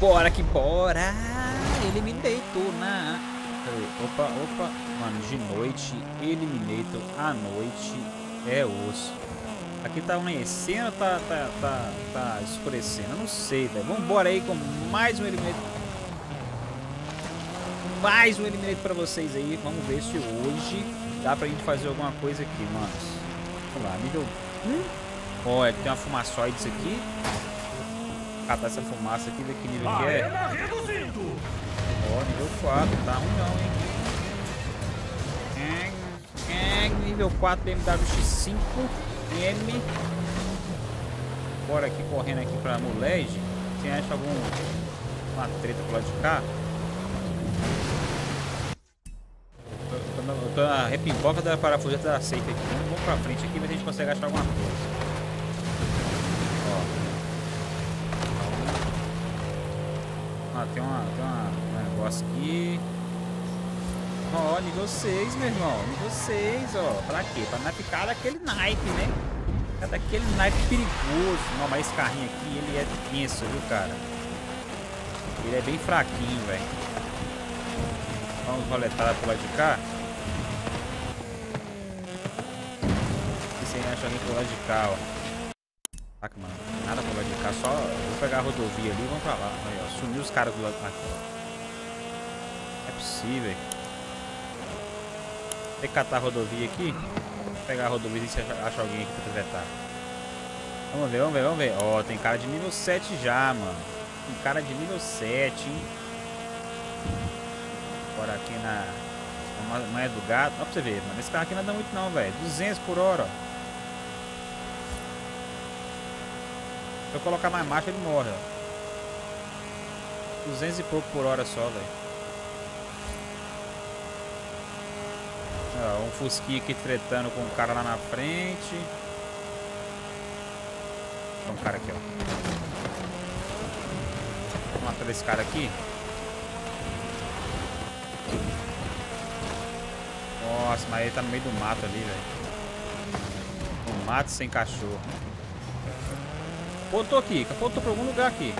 Bora que bora! Eliminator na... Opa, opa. Mano, de noite, Eliminator à noite é osso. Aqui tá amanhecendo tá, tá, tá, tá escurecendo? Não sei, velho. Vambora aí com mais um Eliminator. Mais um Eliminator pra vocês aí. Vamos ver se hoje dá pra gente fazer alguma coisa aqui, mano. Vamos lá, nível 1. Olha, tem uma fumaçoides aqui. Catar essa fumaça aqui, ver que nível que é. Ó, nível 4, tá ruim não, hein. É, é, nível 4 BMW X5 M. Bora aqui correndo aqui pra Mulege. Você acha algum uma treta pro lado de cá? Eu tô, eu tô na repimboca da parafuseta da safe aqui. Vamos pra frente aqui, ver se a gente consegue achar alguma coisa. Ah, tem, uma, tem uma, um negócio aqui. Ó, oh, nível 6, meu irmão. Nível 6, ó. Pra quê? Pra não ficar daquele naipe, né? Ficar daquele naipe perigoso. Não, mas esse carrinho aqui, ele é tenso, viu, cara? Ele é bem fraquinho, velho. Vamos roletar pro lado de cá. Se você acha alguém pro lado de cá, ó. Saca, mano. Nada pro lado de cá, só vou pegar a rodovia ali e vamos pra lá. Aí, ó. Sumiu os caras do lado. Aqui, ó. É possível. Tem que catar a rodovia aqui. Vou pegar a rodovia e se acha alguém aqui pra tretar. Vamos ver, vamos ver, vamos ver. Ó, tem cara de nível 7 já, mano. Tem cara de nível 7, hein? Bora aqui na... Manha do gato. Ó pra você ver, mano. Esse carro aqui não anda muito não, velho. 200 por hora, ó. Se eu colocar mais marcha, ele morre, ó. 200 e pouco por hora só, velho. um fusquinha aqui tretando com um cara lá na frente. Tem um cara aqui, ó. Vamos matar esse cara aqui. Nossa, mas ele tá no meio do mato ali, velho. Um mato sem cachorro. Pontou aqui, pontou pra algum lugar aqui.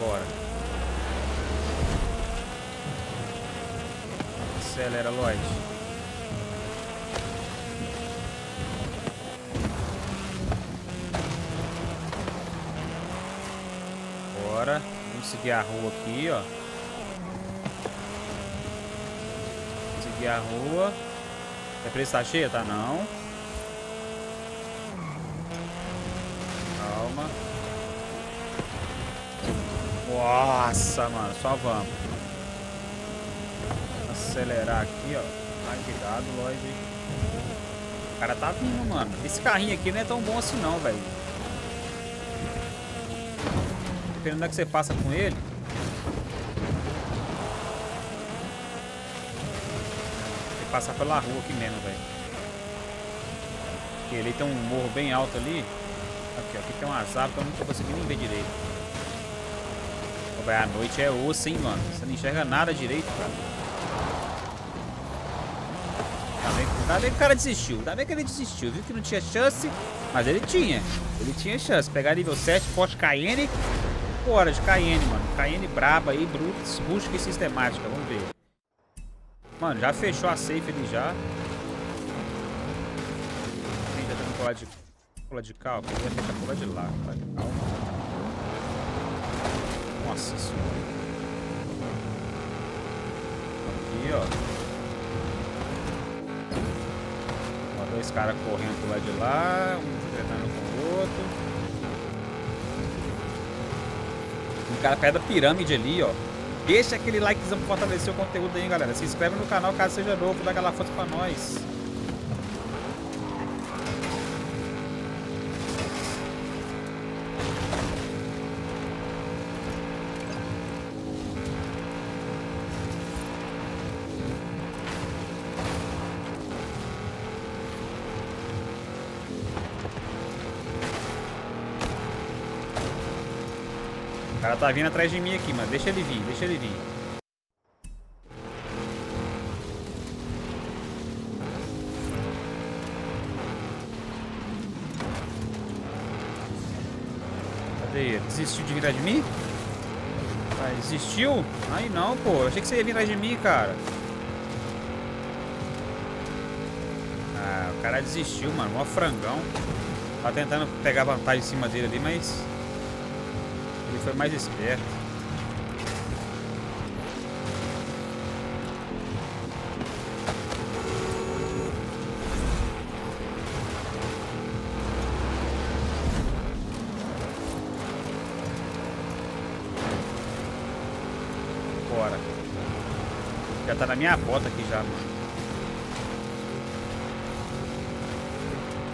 Bora. Acelera, Lloyd. Bora. Vamos seguir a rua aqui, ó. Seguir a rua. A presa tá cheia? Tá não. Calma. Nossa, mano. Só vamos. Acelerar aqui, ó. Ai, cuidado, Lloyd. O cara tá vindo, mano. Esse carrinho aqui não é tão bom assim não, velho. Dependendo da que você passa com ele. Passar pela rua aqui mesmo, velho. Porque ali tem um morro bem alto ali. Aqui, ó, aqui tem umas árvores que eu não tô conseguindo nem ver direito. Ó, a noite é osso, hein, mano. Você não enxerga nada direito, cara. Tá vendo, tá vendo que o cara desistiu. Tá vendo que ele desistiu. Viu que não tinha chance, mas ele tinha. Ele tinha chance. Pegar nível 7, forte Cayenne. Bora de Cayenne, mano. Cayenne braba aí, brutos, busca e sistemática. Vamos ver. Mano, já fechou a safe ali já. Tem que pular de, pular de cá, ó. Queria tentar pular de lá. Calma. Nossa senhora. Aqui, ó. dois caras correndo pro lado de lá. Um treinando com o outro. Um cara perto da pirâmide ali, ó. Deixa aquele likezão pra fortalecer o conteúdo aí, galera. Se inscreve no canal caso seja novo, dá aquela força pra nós. cara tá vindo atrás de mim aqui, mano. Deixa ele vir, deixa ele vir. Cadê ele? Desistiu de virar de mim? Ah, desistiu? Aí não, pô. Eu achei que você ia virar de mim, cara. Ah, o cara desistiu, mano. Mó frangão. Tá tentando pegar vantagem em cima dele ali, mas... Ele foi mais esperto. tá na minha bota aqui já, mano.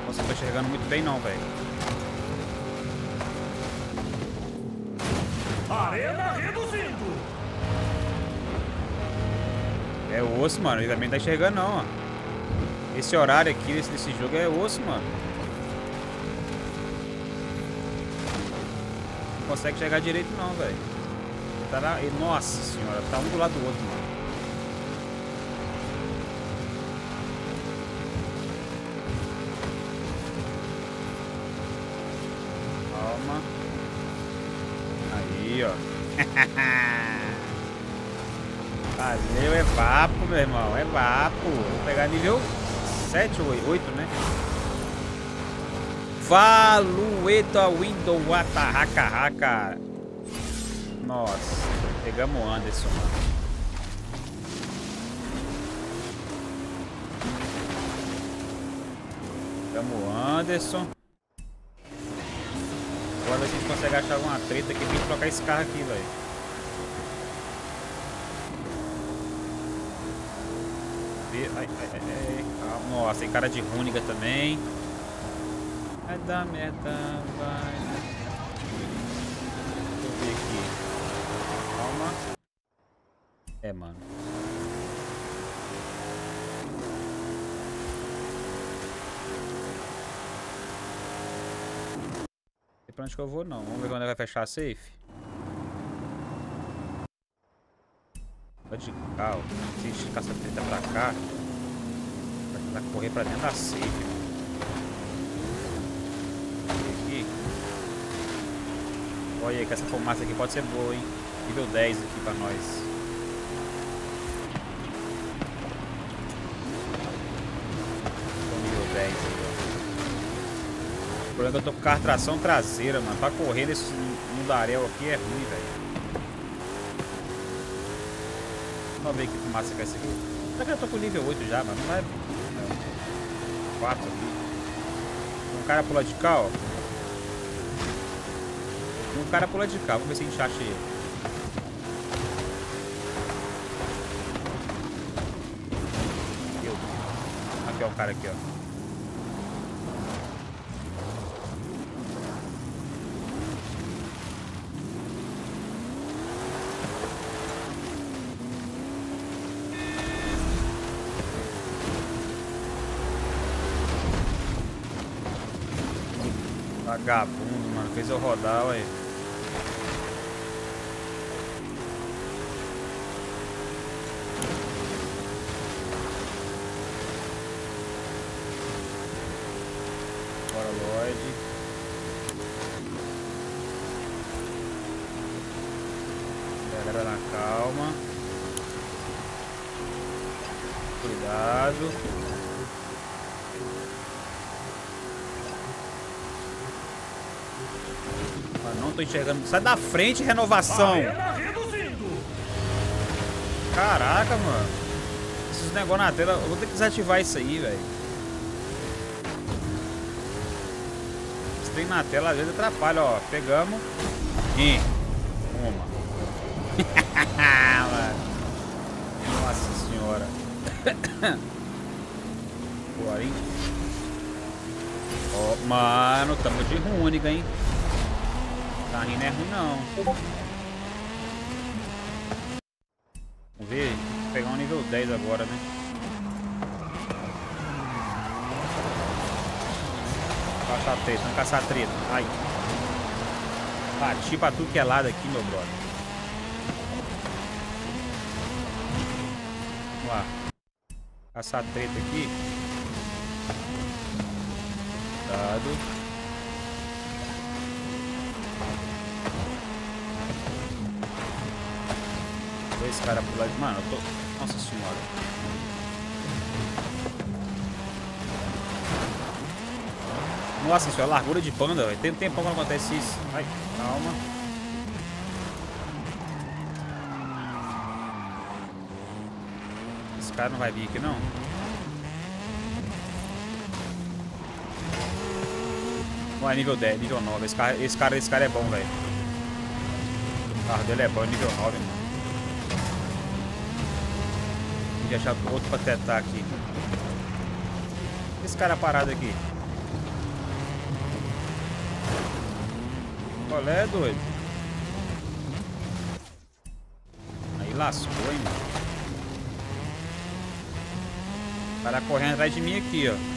Nossa, não tô enxergando muito bem não, velho. Arena reduzindo! É osso, mano. Ele também tá enxergando não, ó. Esse horário aqui desse, desse jogo é osso, mano. Não consegue chegar direito não, velho. Tá na... Nossa senhora, tá um do lado do outro, mano. Valeu, é vapo, meu irmão. É vapo. Vou pegar nível 7 ou 8, né? Valueta Window Raca. Nossa, pegamos o Anderson, mano. Pegamos o Anderson. Agora a gente consegue achar alguma treta aqui pra trocar esse carro aqui, velho. ver. Ai, ai. Nossa, tem cara de Rúnica também. Vai dar merda, vai. Deixa eu ver aqui. Calma. É, mano. E pra onde que eu vou, não. Vamos ver quando vai fechar a safe. de carro. Se esticar essa treta pra cá, vai correr pra dentro da safe. Aqui. Olha aí que essa fumaça aqui pode ser boa, hein? Nível 10 aqui pra nós. nível 10 aí, ó. O problema é que eu tô com carro tração traseira, mano. Pra correr nesse mundaréu aqui é ruim, velho. Vamos ver que fumaça que é essa aqui. Será que eu tô com nível 8 já, mas não vai. 4 aqui. Um cara pula de cá, ó. Um cara pula de cá. Vamos ver se a gente acha ele. Aqui é o cara aqui, ó. Vagabundo, mano. Fez eu rodar, ué. Bora, Lloyd. Galera na calma. Cuidado. Não tô enxergando. Sai da frente, renovação. Caraca, mano. Esses negócios na tela. Eu vou ter que desativar isso aí, velho. Esse trem na tela às vezes atrapalha, ó. Pegamos. E. Uma. Nossa senhora. Bora, hein? Ó, mano, tamo de rúnica, hein? Carrinho não é ruim não. Vamos ver. Vou pegar um nível 10 agora, né? Caçar treta, vamos caçar treta. Ai. Bati pra tudo que é lado aqui, meu brother. Vamos lá. Caçar treta aqui. Cuidado. Esse cara pular de... Mano, eu tô... Nossa senhora. Nossa, é largura de panda, velho. Tem um tempão que não acontece isso. Ai, calma. Esse cara não vai vir aqui, não? Bom, é nível 10, nível 9. Esse cara, esse cara, esse cara é bom, velho. O carro dele é bom, é nível 9, mano. Que achar outro pra tetar aqui. Esse cara parado aqui. Qual é, doido? Aí lascou, hein. O cara correndo atrás de mim aqui, ó.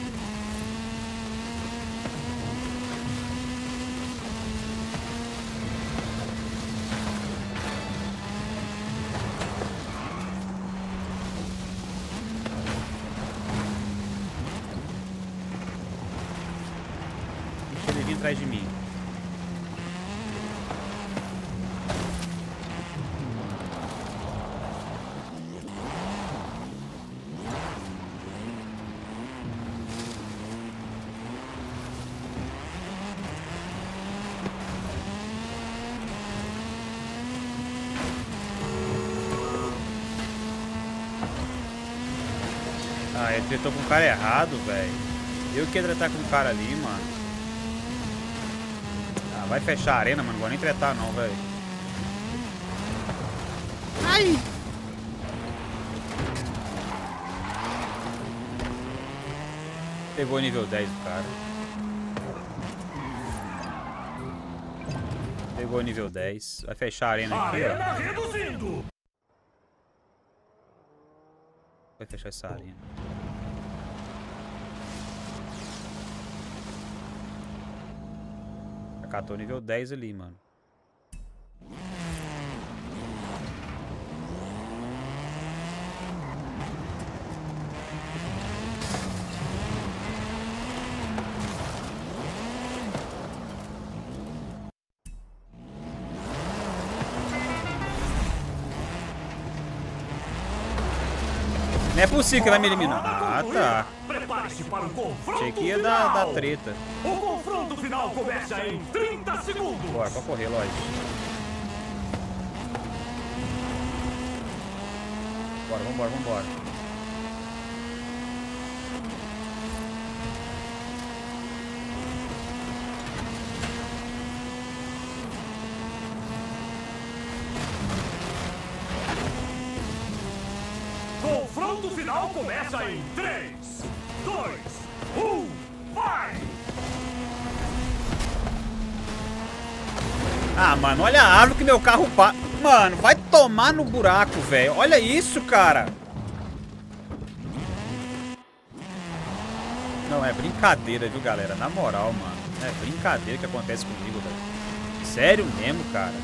Ele tretou com o cara errado, velho. Eu que ia tretar com o cara ali, mano. Ah, vai fechar a arena, mano. Não vou nem tretar não, velho. Ai! Pegou nível 10 do cara. Pegou nível 10. Vai fechar a arena aqui, ó. Arena reduzindo. Vai fechar essa arena. Acatou nível 10 ali, mano. Não é possível que vai me eliminar. Ah, tá. Prepare-se para o confronto Achei que ia dar, dar treta. Final começa em 30 segundos. Bora, pra correr, lógico. Bora, vambora, vambora. Confronto final começa em 3, Ah, mano, olha a árvore que meu carro pa... Mano, vai tomar no buraco, velho. Olha isso, cara. Não, é brincadeira, viu, galera? Na moral, mano. É brincadeira que acontece comigo, velho. Sério mesmo, cara.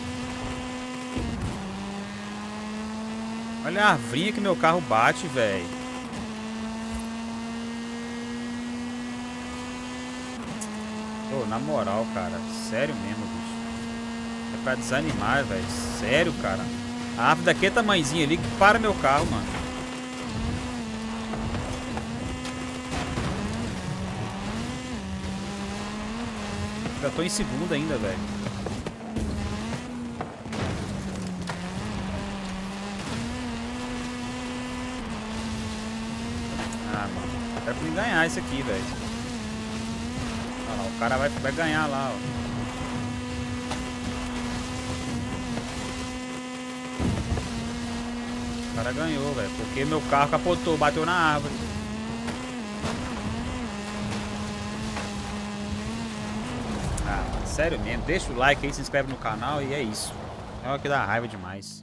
Olha a arvrinha que meu carro bate, velho. Pô, na moral, cara. Sério mesmo, bicho. Pra desanimar, velho. Sério, cara. A árvore daqui é tamanhozinha ali que para meu carro, mano. Já tô em segundo ainda, velho. Ah, mano. Ganhar isso aqui, velho. Olha lá, o cara vai, vai ganhar lá, ó. O cara ganhou, velho. Porque meu carro capotou, bateu na árvore. Ah, sério mesmo. Deixa o like aí, se inscreve no canal e é isso. É o que dá raiva demais.